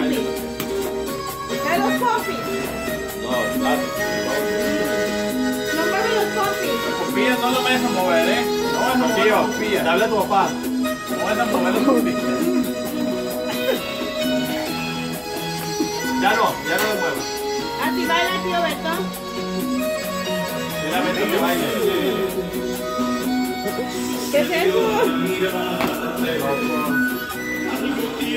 ¿Qué los popis? No, dale. No mueve los popis. Confía, no lo vayas a mover, ¿eh? No mover la confía. Dale a tu papá. No vas a mover la confía. Ya no, ya no lo muevas. Así baila tío Beto. Mira, vete que baile. ¿Qué es eso?